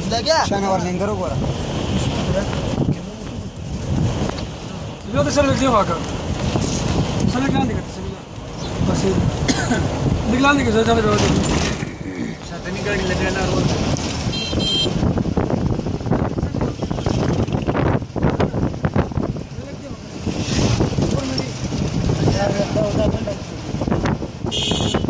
सुविधा क्या शनिवार नहीं करो। बोला जो तो सर लिख दिया वाका सर निकला नहीं करते सर बस निकला नहीं करते सर रोज शादी निकल के लगे ना रोज Thank you.